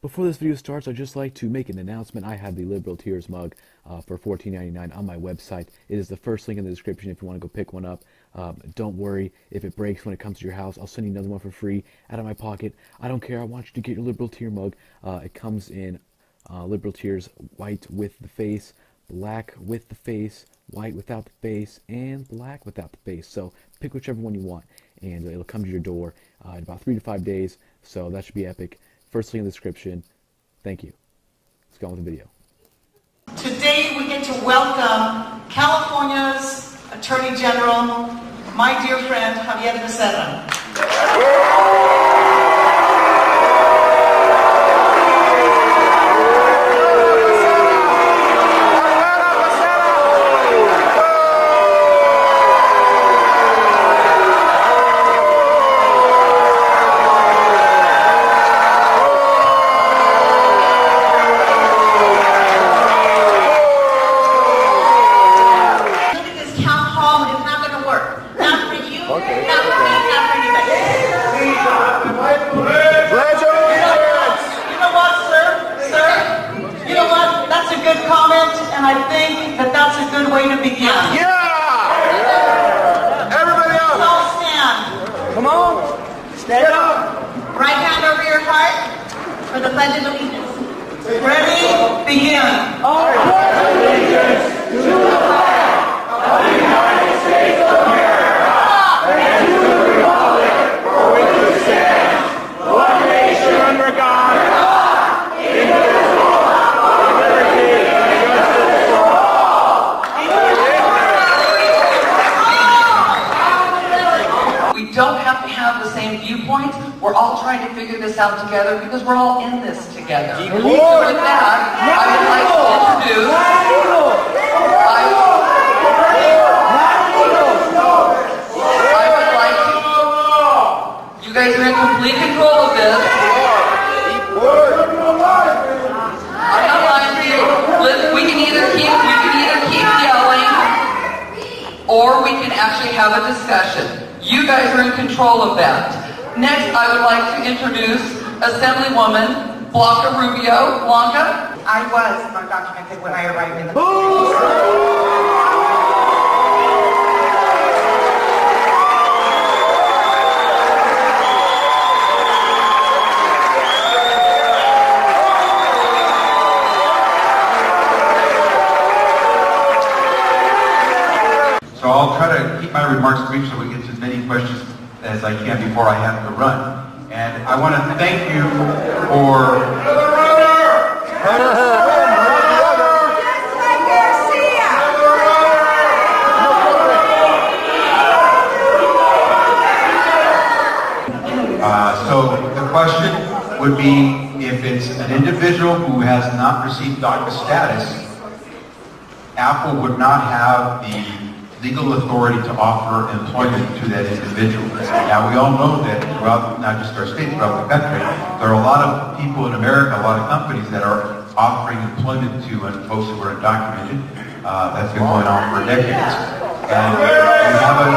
Before this video starts, I'd just like to make an announcement. I have the Liberal Tears mug uh, for $14.99 on my website. It is the first link in the description if you want to go pick one up. Um, don't worry if it breaks when it comes to your house. I'll send you another one for free out of my pocket. I don't care. I want you to get your Liberal Tear mug. Uh, it comes in uh, Liberal Tears white with the face, black with the face, white without the face, and black without the face. So pick whichever one you want, and it'll come to your door uh, in about three to five days. So that should be epic. First link in the description. Thank you. Let's go on with the video. Today we get to welcome California's Attorney General, my dear friend Xavier Becerra. And I think that that's a good way to begin. Yeah! Everybody Let's else, all stand. come on! Stand up! Right hand over your heart for the pledge of allegiance. Ready? Begin. Under God! We don't have to have the same viewpoints. We're all trying to figure this out together because we're all in this together. So with that, I would like to introduce. I, I would like to. You guys are in complete control of this. I'm not lying to you. Listen, we can either keep we can either keep yelling or we can actually have a discussion. You guys are in control of that. Next, I would like to introduce Assemblywoman Blanca Rubio. Blanca? I was undocumented when I arrived in the So I'll try to keep my remarks brief so we get to as many questions as I can before I have to run. And I want to thank you for Uh, so the question would be if it's an individual who has not received DACA status, Apple would not have the legal authority to offer employment to that individual. Now, we all know that throughout, not just our state, throughout the country, there are a lot of people in America, a lot of companies that are offering employment to folks who are undocumented. Uh, that's been going on for decades. And we have a,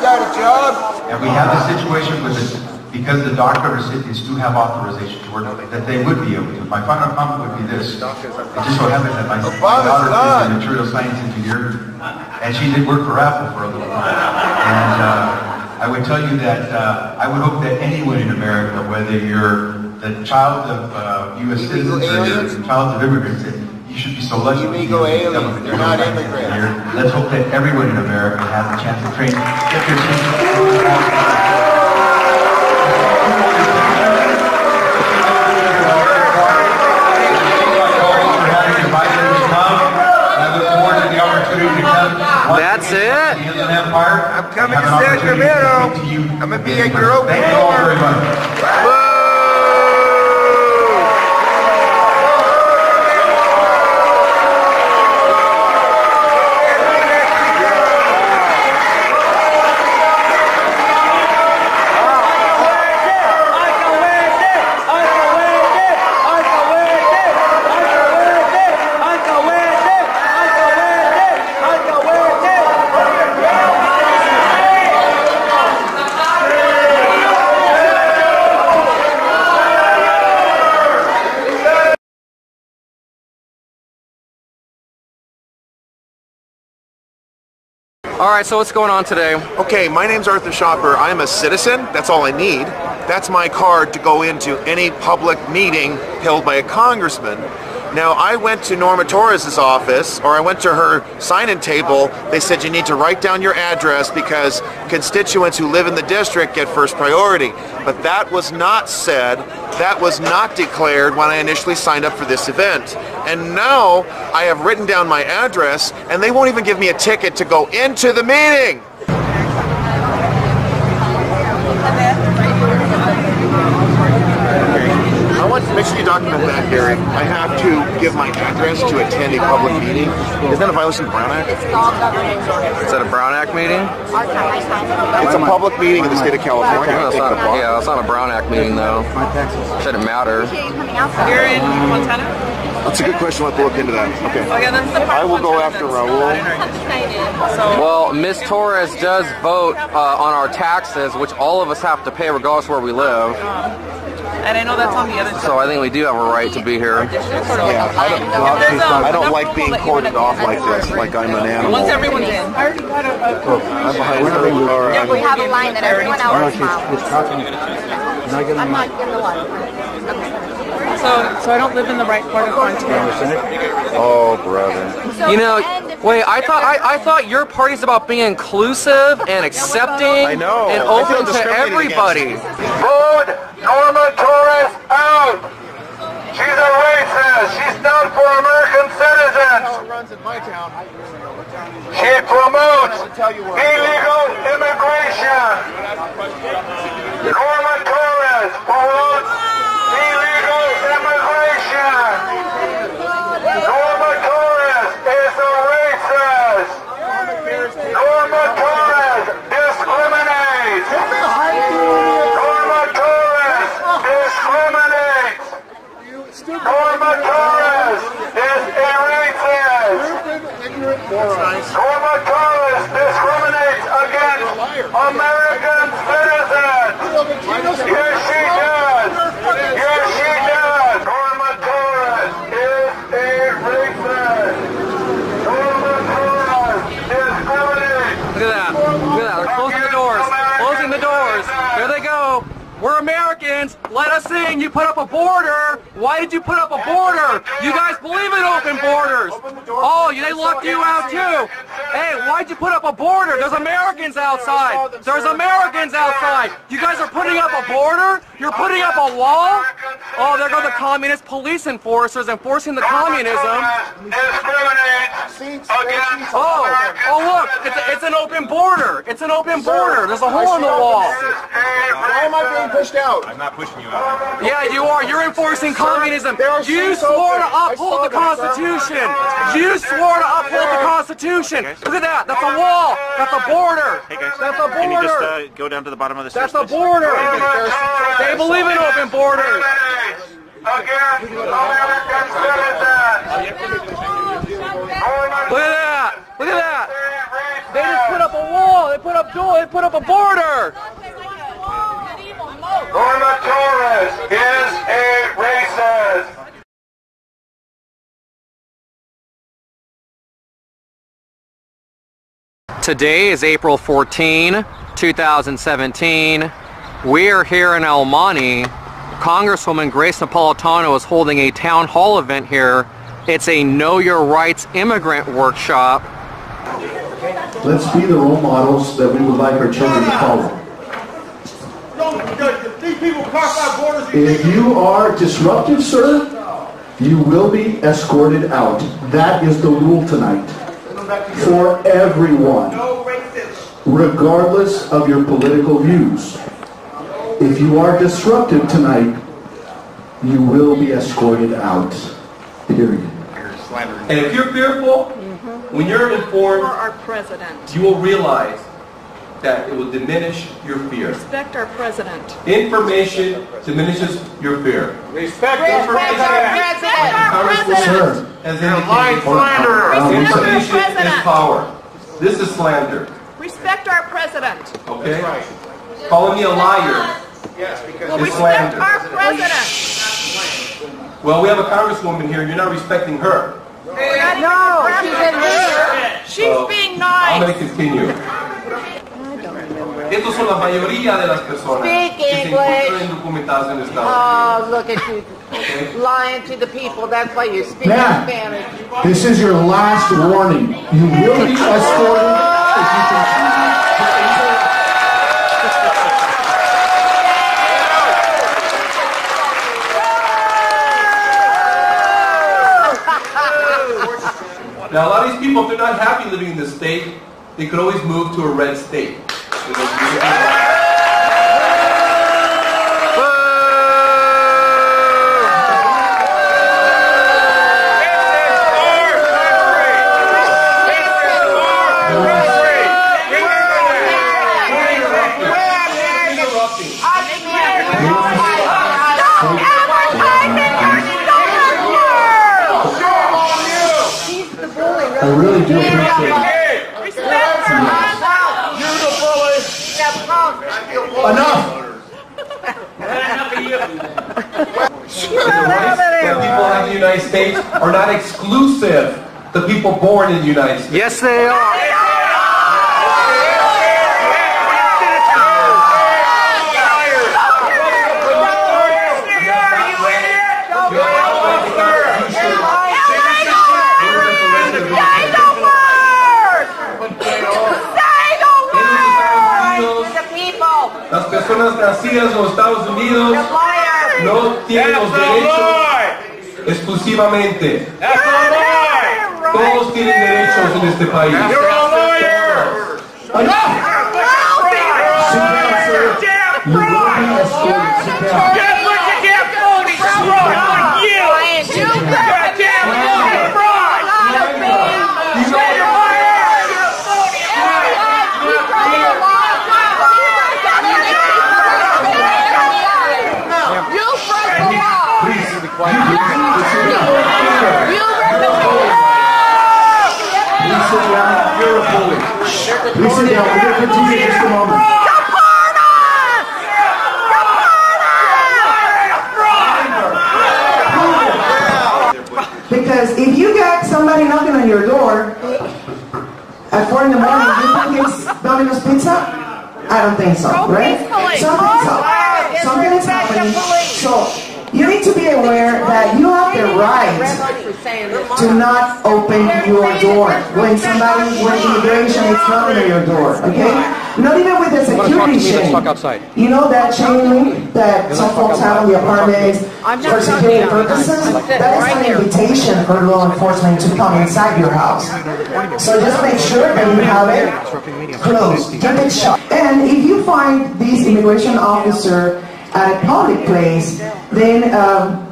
got a job! and we have the situation with this, because the DACA recipients do have authorization to work, that they would be able to. My final comment would be this. It just so happens that my my daughter is a material science engineer, and she did work for Apple for a little while. And uh, I would tell you that uh, I would hope that anyone in America, whether you're the child of uh, U.S. Citizens or the child of immigrants, you should be so lucky. to be Illegal able to become a aliens. They're not immigrants. Let's hope that everyone in America has a chance to train, get their. Empire. I'm coming to Sacramento. speak to I'm gonna be in at your open Thank you all door. very much. Alcalde, All right, so what's going on today? Okay, my name's Arthur Schaper. I'm a citizen. That's all I need. That's my card to go into any public meeting held by a congressman. Now, I went to Norma Torres's office, or I went to her sign-in table. They said you need to write down your address because constituents who live in the district get first priority. But that was not said, that was not declared when I initially signed up for this event. And now I have written down my address, and they won't even give me a ticket to go into the meeting. Want make sure you document that, Gary. I have to give my address to attend a public meeting. Isn't that a violation of the Brown Act? Is that a Brown Act meeting? It's a public meeting in the state of California. No, that's not a, yeah, that's not a Brown Act meeting though. Shouldn't matter. You're in Montana? That's a good question. Let's look into that. Okay. Okay, then the I will go after Raul. Well, Ms. Torres does vote uh, on our taxes, which all of us have to pay regardless of where we live. And I know that's on the other side. So I think we do have a right to be here. Yeah, I don't, um, I don't like being cordoned off like this, like I'm an animal. Once everyone's in. Oh, I'm behind her, Yeah, we have a line that everyone else follows. I'm not in the line. So, so I don't live in the right part of Montana. Oh, brother. You know, wait. I thought I, I thought your party's about being inclusive and accepting I know. and I open to discriminated everybody. Vote Norma Torres out. She's a racist. She's not for American citizens. runs in my town. She promotes illegal immigration. Norma Torres promotes illegal immigration. Norma Torres is a racist. Norma Torres discriminates. Norma Torres discriminates. Norma Torres is a racist. Discriminates against American citizens. Yes, she does. Yes, she does. Norma Torres is a racist. Norma Torres discriminates. Look at that. Look at that. They're closing the doors. Closing the doors. There they go. We're Americans. Let us in. You put up a border. Why did you put up a border? You guys believe in open borders. Oh, they locked you out too. Hey, why'd you put up a border? There's Americans outside. There's Americans outside. You guys are putting up a border? You're putting up a wall? Oh, there go the communist police enforcers enforcing the communism. Oh, oh look, it's, a, it's an open border. It's an open border. There's a hole in the wall. Why am I being pushed out? I'm not pushing you out. Yeah, you are. You're enforcing communism. You swore to uphold the Constitution. You swore to uphold the Constitution. Look at that. That's a wall. That's a border. That's a border. Can you just uh, go down to the bottom of the That's stairs? a border. They believe in open borders. against American citizens. Look at that. Look at that. They just put up a wall. They put up door. They put up a border. Norma Torres is a racist. Today is April 14, 2017. We are here in El Monte. Congresswoman Grace Napolitano is holding a town hall event here. It's a Know Your Rights immigrant workshop. Let's be the role models that we would like our children to follow. If you are disruptive, sir, you will be escorted out. That is the rule tonight. For everyone, regardless of your political views. If you are disruptive tonight, you will be escorted out. Period. And if you're fearful, mm-hmm. when you're informed, our president. you will realize that it will diminish your fear. Respect our president. Information diminishes your fear. Respect Congresswoman Sir. has You're a lying indicated slanderer. information is President. power. This is slander, Respect our president. okay? Calling me a liar Yes, because Well, is respect slander. our president. Well, we have a congresswoman here, you're not respecting her. No, she's in here. She's So, being I'm nice. going to continue. Estos son la mayoría de las personas Speak que se encuentran indocumentadas en Estados Oh, look at you lying to the people. That's why you speak Ma'am. Spanish. This is your last warning. You will be escorted if you continue Now, a lot of these people, if they're not happy living in this state, they could always move to a red state. Are not exclusive to people born in the United States. Yes, they are. Las personas nacidas en los Estados Unidos no tienen los derechos exclusivamente. Todos tienen derechos en este país. Continue in just a moment. Because if you got somebody knocking on your door at four in the morning, you think it's Domino's Pizza? I don't think so, right? peacefully. Something's up. Yes, Something is respect the happening. So you need to be aware that you have the right to not open your door when somebody, when immigration is knocking on your door, okay? Not even with the security chain. You know that chain link that some folks have on the apartments for security purposes? That is an invitation for law enforcement to come inside your house. So just make sure that you have it closed, keep it shut. And if you find this immigration officer at a public place, then um,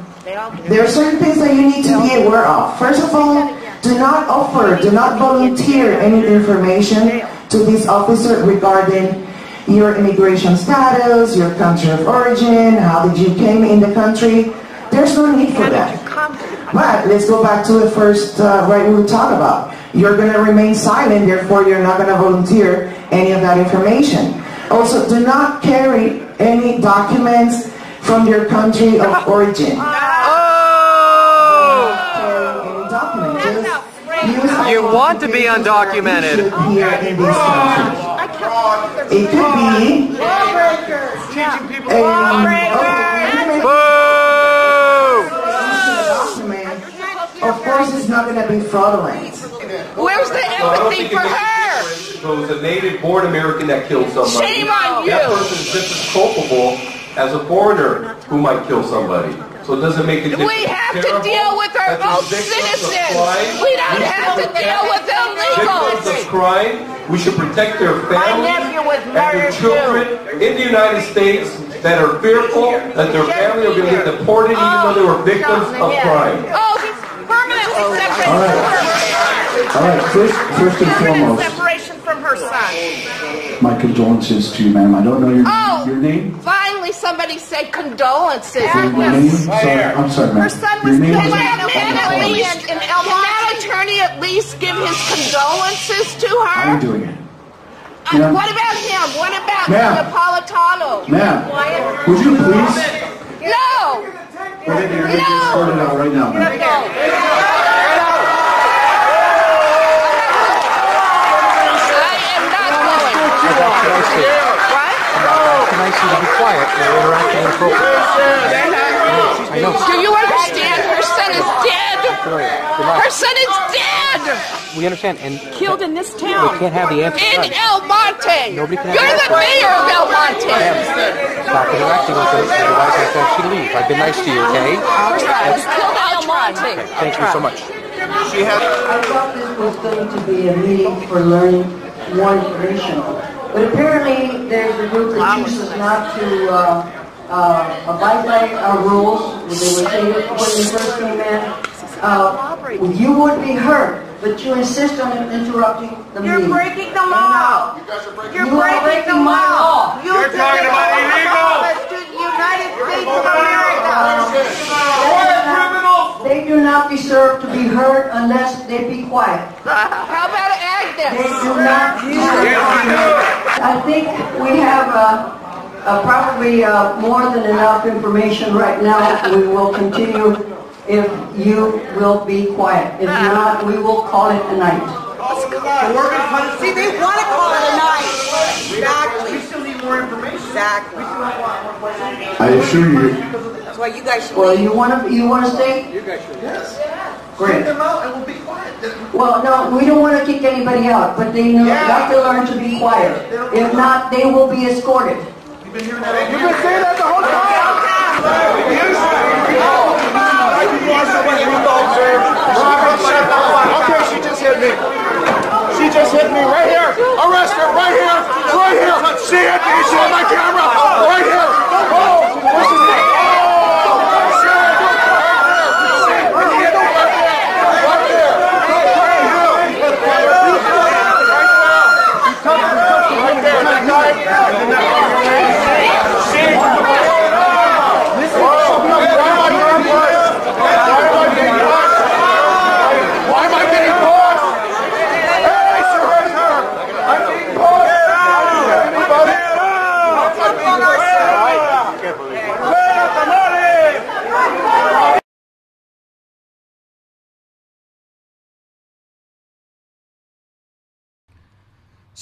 there are certain things that you need to be aware of. First of all, do not offer, do not volunteer any information to this officer regarding your immigration status, your country of origin, how did you came in the country. There's no need for that. But let's go back to the first uh, right we talked about. You're going to remain silent, therefore you're not going to volunteer any of that information. Also, do not carry any documents from your country of ah. origin. Ah. Oh. Any document, You want to be undocumented. here in this oh country. It could be a document. Of course, it's not going to be fraudulent. Where's the So I don't empathy think for it's her? If it was a native born American that killed somebody, Shame on that you. person is just as culpable as a foreigner who might kill somebody. So it doesn't make a difference. We have to Terrible deal with our that own citizens. We don't have to deal with Victims of crime, we should protect their families nephew was and their murdered children in the United States that are fearful that their family are going to get deported even though they were victims of oh, crime. Oh, he's permanently separated All right. from her son. All right, first, first and Permanent foremost, separation from her son. My condolences to you, ma'am. I don't know your, Oh, your name. finally somebody said condolences. Your name? Sorry, I'm sorry, ma'am. Her son Your was name killed. was- Can that at least, can that attorney at least give his condolences to her? I'm doing it. Uh, Ma'am. What about him? What about Ma'am. Napolitano? Ma'am, would you please? No! We're going to get you escorted out right now, ma'am. No! Nice of you to be quiet. You're interacting inappropriately. I know. Do you understand? Her son is dead. Her son is dead. We understand, and Killed in this we town. can't have the answer. In El Monte. Nobody can have You're the the mayor of El Monte. Stop interacting with her. Otherwise, I have to leave. I've been nice to you, okay? I'll try. That's- Killed El Monte. Thank you so much. She had. I thought this was going to be a meeting for learning more information. But apparently, there's a group that chooses not to uh, uh, abide by our rules. They were saying it when you first came in. Uh, You would be heard, but you insist on interrupting the You're meeting. breaking the law. You're You are breaking the breaking my law. law. You You're did talking about illegal. purpose to the United States of America. They do not deserve to be heard unless they be quiet. How about Agnes? They do not deserve I think we have uh, uh, probably uh, more than enough information right now. We will continue if you will be quiet. If not, we will call it a night. See, they want to call it a night. Exactly. We still need more information. Exactly. I assure you, That's why you guys should Well, leave. you want to, you want to stay? You guys should. Yes. Great. them out and we'll be quiet. Well, no, we don't want to kick anybody out, but they know, got to learn to be quiet. If not, they will be escorted. You've been saying that the whole time. Okay, oh, she just hit me. She just hit me right here. Arrest her right here. Right here. She hit me. She hit my camera. Right here. Oh, this is it. Why am I getting caught? Hey, surrender! I'm being caught! Anybody?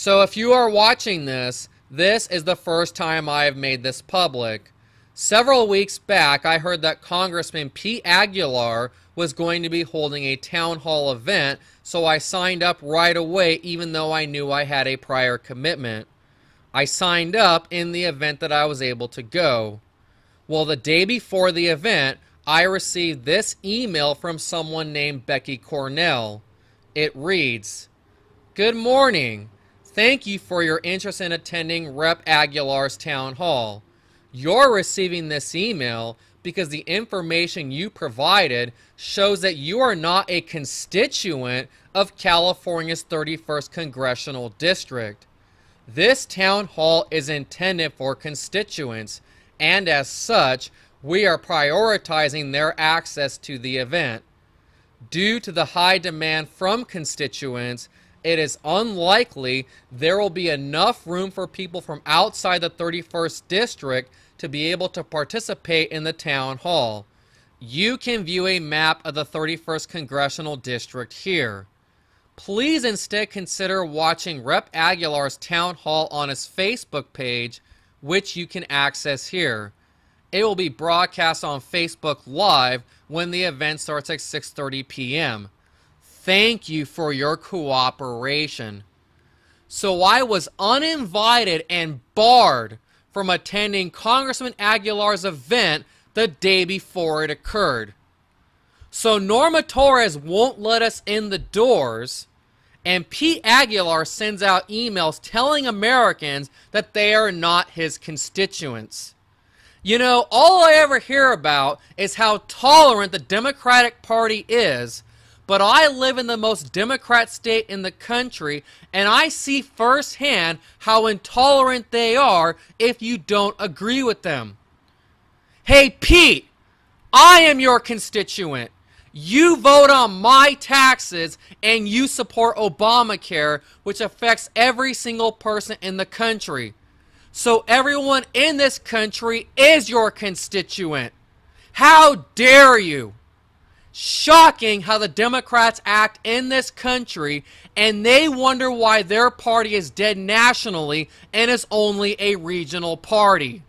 So if you are watching this, this is the first time I have made this public. Several weeks back, I heard that Congressman Pete Aguilar was going to be holding a town hall event, so I signed up right away even though I knew I had a prior commitment. I signed up in the event that I was able to go. Well, the day before the event, I received this email from someone named Becky Cornell. It reads, Good morning. Thank you for your interest in attending Rep. Aguilar's town hall. You're receiving this email because the information you provided shows that you are not a constituent of California's 31st Congressional District. This town hall is intended for constituents, and as such, we are prioritizing their access to the event. Due to the high demand from constituents, it is unlikely there will be enough room for people from outside the 31st district to be able to participate in the town hall. You can view a map of the 31st congressional district here. Please instead consider watching Rep. Aguilar's town hall on his Facebook page, which you can access here. It will be broadcast on Facebook Live when the event starts at 6:30 p.m. Thank you for your cooperation. So I was uninvited and barred from attending Congressman Aguilar's event the day before it occurred. So Norma Torres won't let us in the doors, and Pete Aguilar sends out emails telling Americans that they are not his constituents. You know, all I ever hear about is how tolerant the Democratic Party is, but I live in the most Democrat state in the country, and I see firsthand how intolerant they are if you don't agree with them. Hey, Pete, I am your constituent. You vote on my taxes and you support Obamacare, which affects every single person in the country. So everyone in this country is your constituent. How dare you? Shocking how the Democrats act in this country, and they wonder why their party is dead nationally and is only a regional party.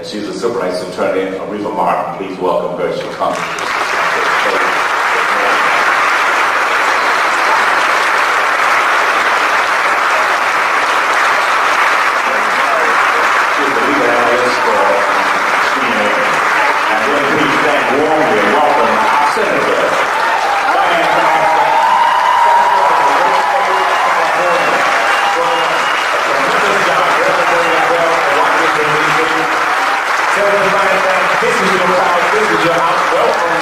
And she's a civil rights attorney, Areva Martin. Please welcome her. She'll come. She's the legal analyst for CNN. And then please thank warmly and welcome our senator, Diane This is your house. This is your house. Welcome.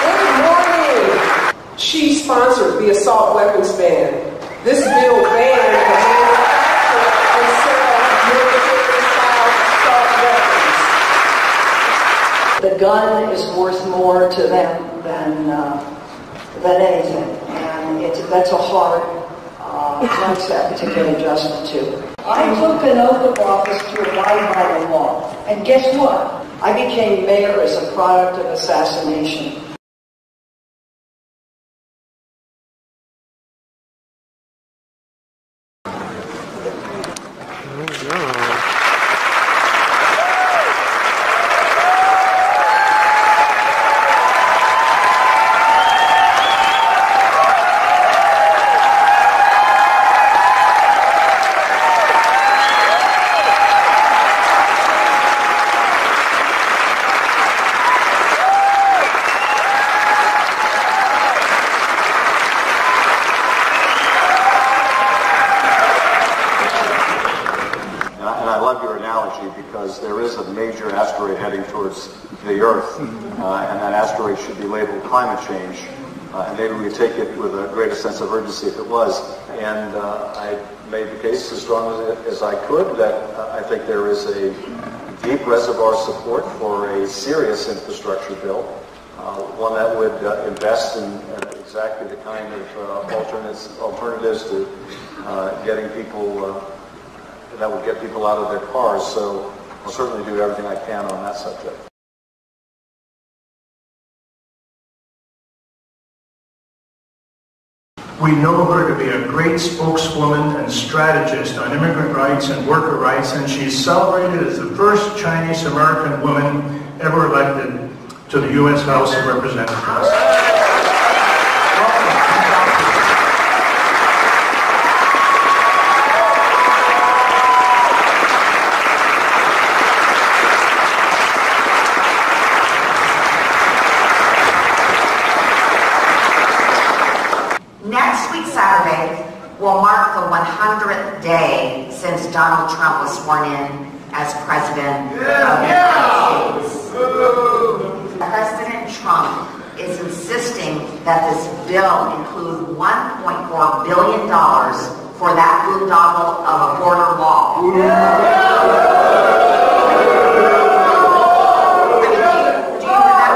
Good morning. She sponsored the assault weapons ban. This bill bans the manufacture and sale of military-style assault weapons. The gun is worth more to them than uh, than anything, and it's that's a hard to get adjusted to. I took an oath of office to abide by the law, and guess what? I became mayor as a product of assassination. And I, and I love your analogy because there is a major asteroid heading towards the Earth, uh, and that asteroid should be labeled climate change. Uh, and maybe we take it with a greater sense of urgency if it was. And uh, I made the case as strong as, as I could that uh, I think there is a deep reservoir support for a serious infrastructure bill, uh, one that would uh, invest in exactly the kind of alternatives, to getting people that would get people out of their cars. So I'll certainly do everything I can on that subject. We know her to be a great spokeswoman and strategist on immigrant rights and worker rights, and she's celebrated as the first Chinese American woman ever elected to the U.S. House of Representatives. Next week, Saturday, will mark the 100th day since Donald Trump was sworn in as President of the United States. President Trump is insisting that this bill include $1.4 billion for that boondoggle of uh, a border wall. Do you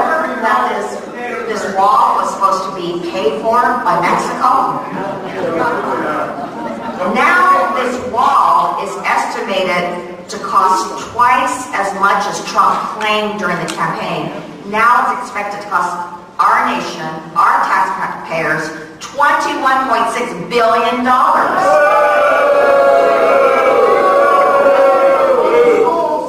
remember that this, this wall was supposed to be paid for by Mexico? Now this wall is estimated to cost twice as much as Trump claimed during the campaign. Now it's expected to cost our nation, our taxpayers, $21.6 billion.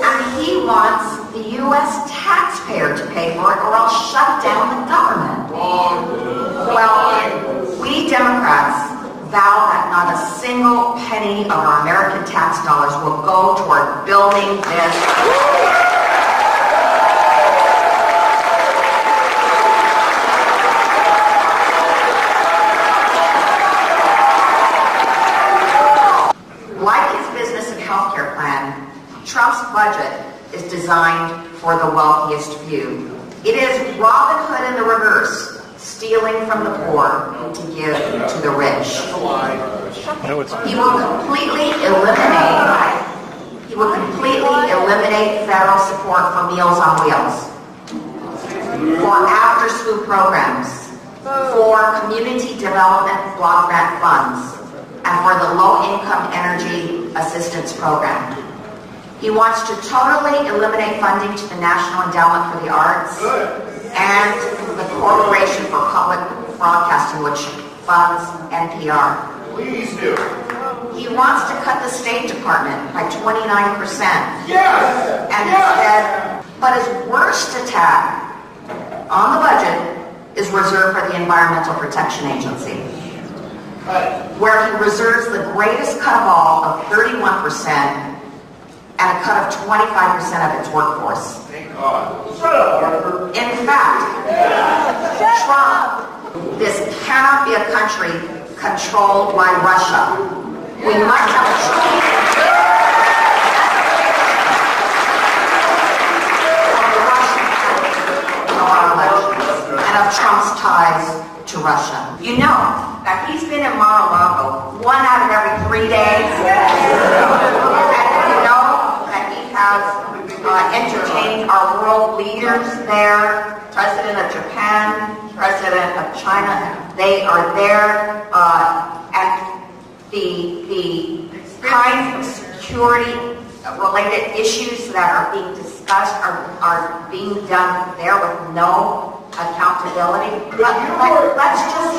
And he wants the U.S. taxpayer to pay for it or else shut down the government. Oh, well, we Democrats vow that not a single penny of our American tax dollars will go toward building this. Like his business and healthcare plan, Trump's budget is designed for the wealthiest few. It is Robin Hood in the reverse, stealing from the poor to give to the rich. He will completely eliminate he will completely eliminate federal support for Meals on Wheels, for after-school programs, for community development block grant funds. And for the low-income energy assistance program. He wants to totally eliminate funding to the National Endowment for the Arts and the Corporation for Public Broadcasting, which funds NPR. Please do. He wants to cut the State Department by 29%. Yes! And instead, but his worst attack on the budget is reserved for the Environmental Protection Agency, where he reserves the greatest cut of all of 31% and a cut of 25% of its workforce. Thank God. Shut up, Harper. In fact, Trump, this cannot be a country controlled by Russia. We must have a truly of and of Trump's ties to Russia. You know that he's been in Mar-a-Lago one out of every three days. And you know that he has uh, entertained our world leaders there, President of Japan, President of China. They are there, uh, and the the kinds of security related issues that are being discussed are, are being done there with no accountability. Let, let, let's just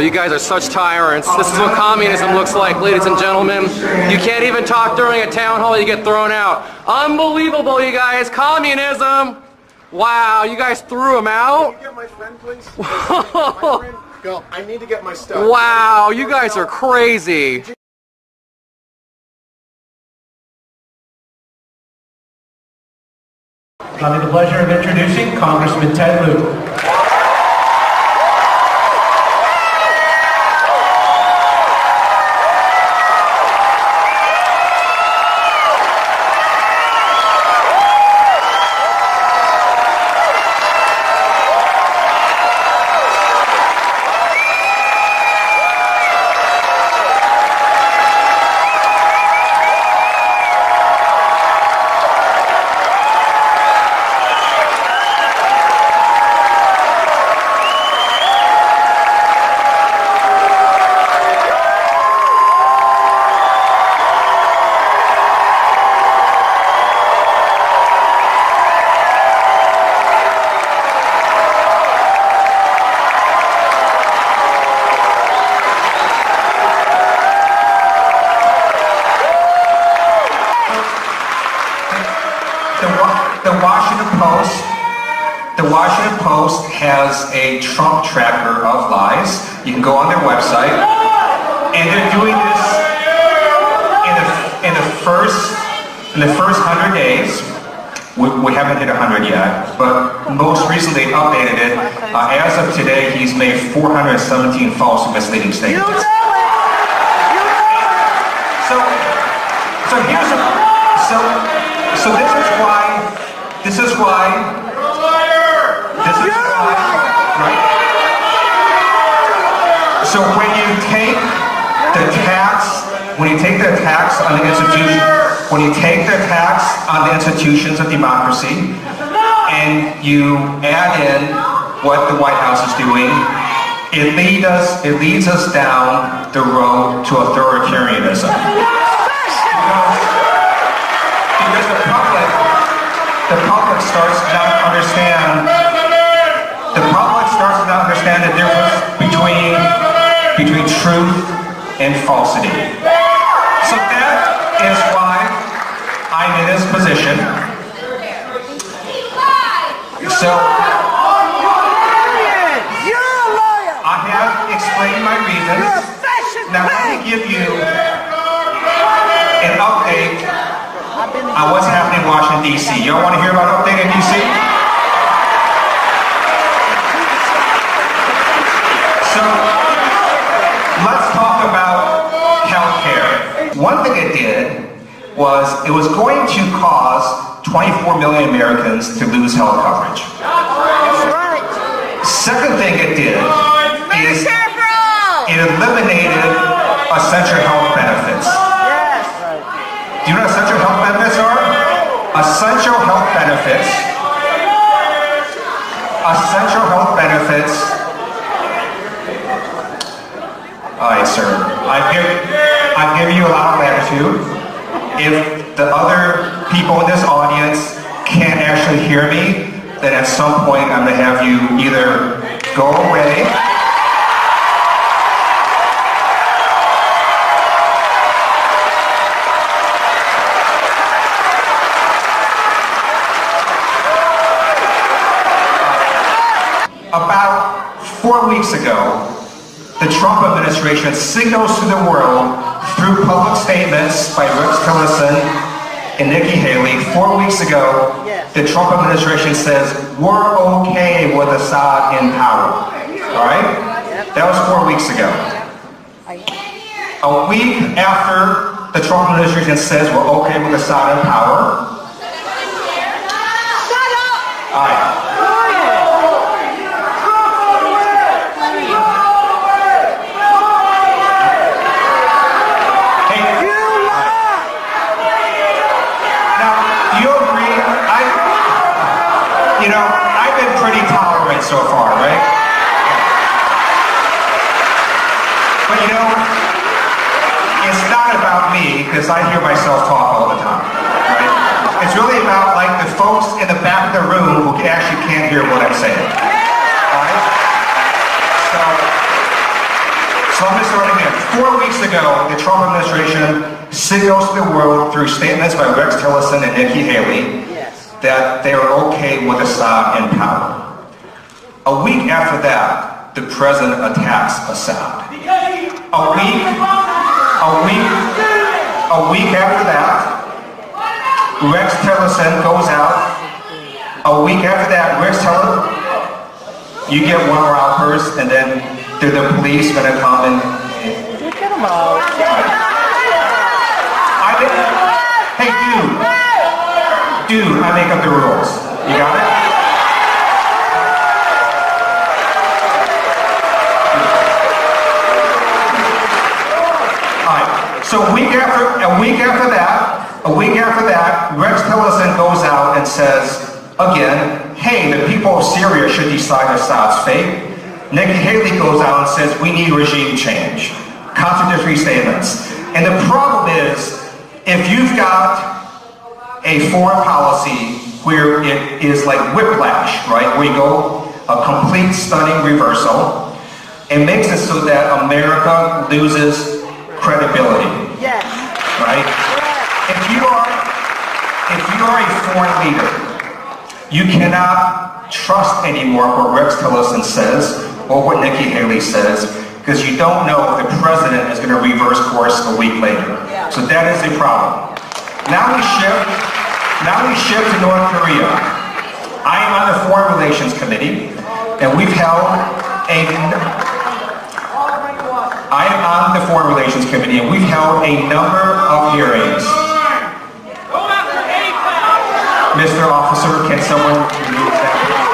unbelievable. You guys are such tyrants. This is what communism looks like, ladies and gentlemen. You can't even talk during a town hall, you get thrown out. Unbelievable, you guys. Communism. Wow, you guys threw him out? Get my friend, please. My friend, Go. I need to get my stuff. Wow, you guys are crazy. Having the pleasure of introducing Congressman Ted Lieu. Can go on their website, and they're doing this in the, in the first in the first hundred days. We, we haven't hit 100 yet, but most recently updated it. Uh, as of today, he's made 417 false and misleading statements. So, so here's a, so, so this is why, this is why, this is why, right? So when you take the tax, when you take the tax on the institution, when you take the tax on the institutions of democracy, and you add in what the White House is doing, it leads us, it leads us down the road to authoritarianism. Because the public, the public starts to not understand, the public starts to not understand the difference between, between truth and falsity. So that is why I'm in this position. So, I have explained my reasons. Now let me give you an update on what's happening in Washington, D.C. Y'all want to hear about an update in D.C.? So, let's talk about health care. One thing it did was it was going to cause 24 million Americans to lose health coverage. Second thing it did is it eliminated essential health benefits. Do you know what essential health benefits are? Essential health benefits. Essential health benefits. All right, sir. I give, I give you a lot of latitude. If the other people in this audience can't actually hear me, then at some point I'm going to have you either go away. About four weeks ago, the Trump administration signals to the world through public statements by Rex Tillerson and Nikki Haley. Four weeks ago, the Trump administration says, we're okay with Assad in power. All right? That was four weeks ago. A week after the Trump administration says we're okay with Assad in power, all right. Do you agree? I, you know, I've been pretty tolerant so far, right? But you know, it's not about me because I hear myself talk all the time, right? It's really about like the folks in the back of the room who actually can't hear what I'm saying. So, so let me start again. Four weeks ago, the Trump administration signals to the world through statements by Rex Tillerson and Nikki Haley that they are okay with Assad in power. A week after that, the president attacks Assad. A week, a week, a week after that, Rex Tillerson goes out. A week after that, Rex Tillerson, you get one more outburst, and then the, the police gonna come and. Get him out. I think, hey, dude, dude, I make up the rules. You got it? Alright, so a week after a week after that, a week after that, Rex Tillerson goes out and says again, hey, the people of Syria should decide Assad's fate. Nikki Haley goes out and says we need regime change. Contradictory statements. And the problem is, if you've got a foreign policy where it is like whiplash, right? Where you go a complete stunning reversal, it makes it so that America loses credibility. Yes. Right? If you are if you are a foreign leader, you cannot trust anymore what Rex Tillerson says or what Nikki Haley says because you don't know if the president is going to reverse course a week later. So that is a problem. Now we shift now we shift to North Korea. I am on the Foreign Relations Committee and we've held a I am on the Foreign Relations Committee and we've held a number of hearings. Mr. Officer, can someone remove that?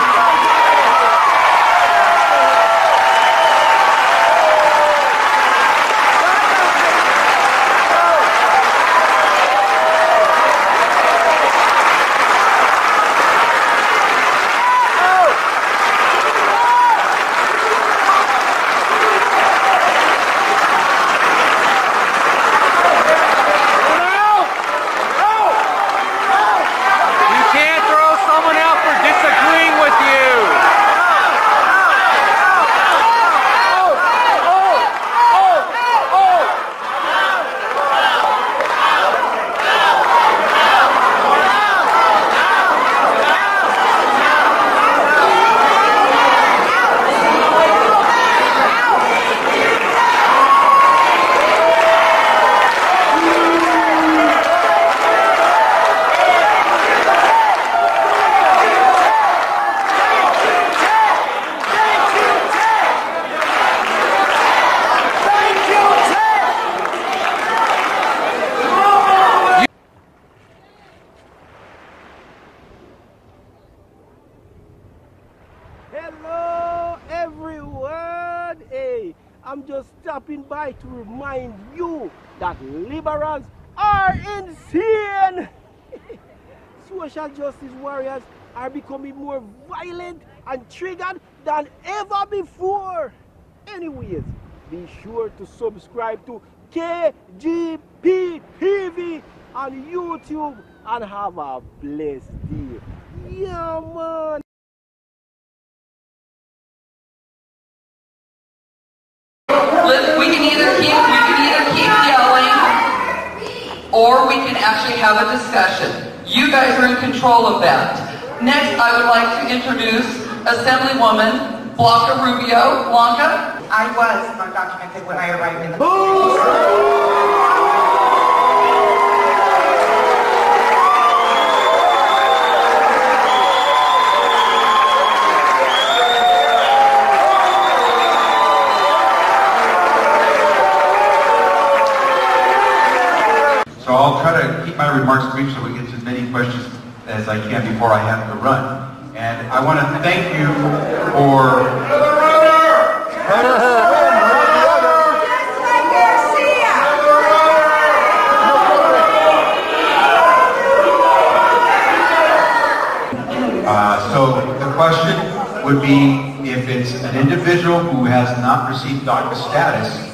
You can't throw someone out for I'm just by to remind you that liberals are insane. Social justice warriors are becoming more violent and triggered than ever before. Anyways, be sure to subscribe to KGP TV on YouTube and have a blessed day. Yeah, man. Or we can actually have a discussion. You guys are in control of that. Next, I would like to introduce Assemblywoman Blanca Rubio. Blanca? I was undocumented when I arrived in the So I'll try to keep my remarks brief so we get to as many questions as I can before I have to run. And I want to thank you for Uh, so the question would be if it's an individual who has not received DACA status,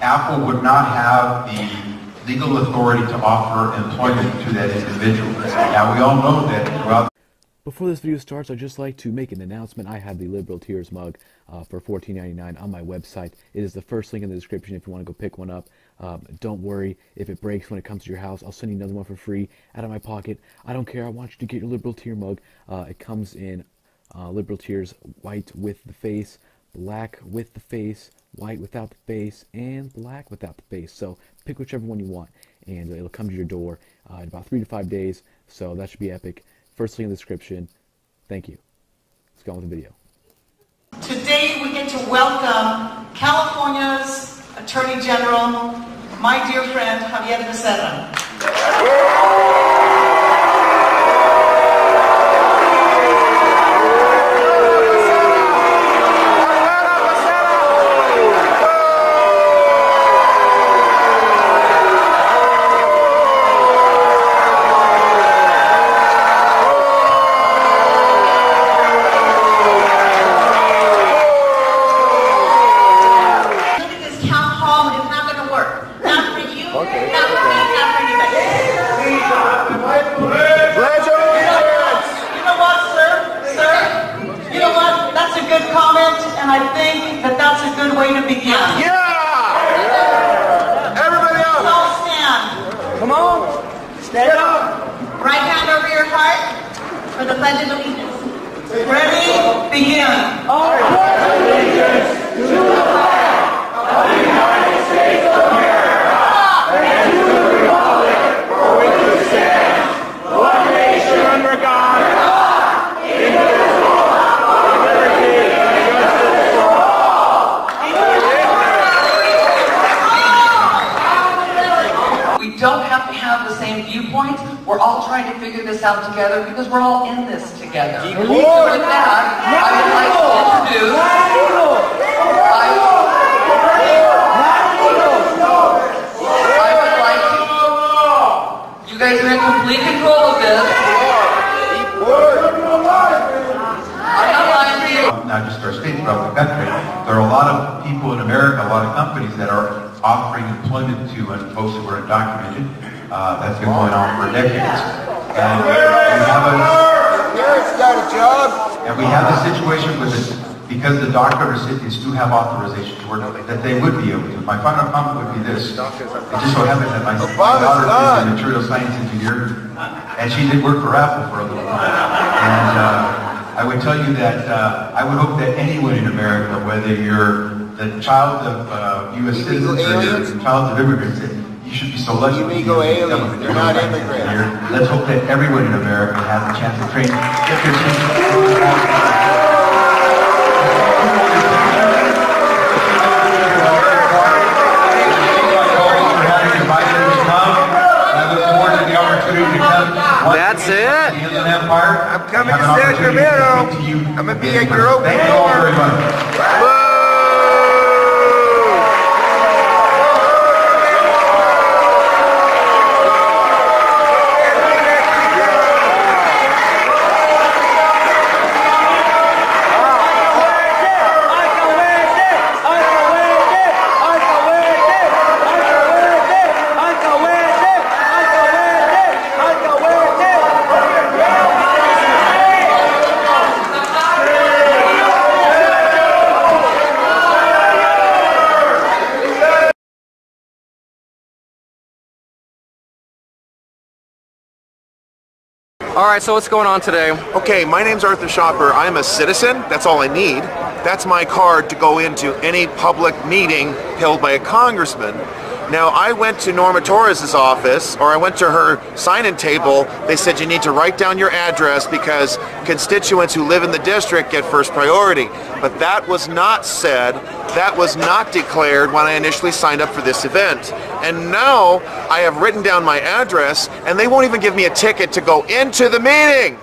Apple would not have the legal authority to offer employment to that individual. Now, we all know that throughout Before this video starts, I'd just like to make an announcement. I have the Liberal Tears mug uh, for $14.99 on my website. It is the first link in the description if you want to go pick one up. Um, don't worry if it breaks when it comes to your house. I'll send you another one for free out of my pocket. I don't care. I want you to get your Liberal Tear mug. Uh, it comes in uh, Liberal Tears white with the face, black with the face, white without the face, and black without the face. So pick whichever one you want, and it'll come to your door uh, in about three to five days. So that should be epic. First link in the description. Thank you. Let's go on with the video. Today we get to welcome California's Attorney General, my dear friend Xavier Becerra. Look at this town hall, it's not gonna work. Not for you, not for me, not for anybody. You know what, sir? Sir? You know what? That's a good comment, and I think that that's a good way to begin. Yeah! Everybody up! Let's all stand. Come on! Stand up! Right hand over your heart for the pledge of allegiance. Ready? Begin. All pledge allegiance to the flag of the United States of America and to the republic for which it stands, one nation under God, indivisible, with liberty and justice for all. We don't have to have the same viewpoints. We're all trying to figure this out together because we're all in this together. So with that, I would like to introduce. I, I would like to. You guys are in complete control of this. I'm not lying to you. not just our state, throughout the country, there are a lot of people in America, a lot of companies that are offering employment to folks who are undocumented. Uh, that's been going on for decades. And we have a, Garrett's got a job. and we have a situation with it, because the DACA recipients do have authorization to work, that they would be able to. My final comment would be this. It just so happens that my my daughter is a material science engineer, and she did work for Apple for a little while. And uh, I would tell you that uh, I would hope that anyone in America, whether you're the child of uh, U.S. citizens or the child of immigrants, that you should be so lucky. to be able to become a They're not material immigrants. engineer. Let's hope that everyone in America has a chance to train, get their chance. That's it. I'm coming to San Camino. I'm gonna be at your open Thank you all door. very much. Boo! All right, so what's going on today? Okay, my name's Arthur Schaper. I'm a citizen. That's all I need. That's my card to go into any public meeting held by a congressman. Now, I went to Norma Torres's office, or I went to her sign-in table. They said you need to write down your address because constituents who live in the district get first priority. But that was not said, that was not declared when I initially signed up for this event. And now I have written down my address, and they won't even give me a ticket to go into the meeting.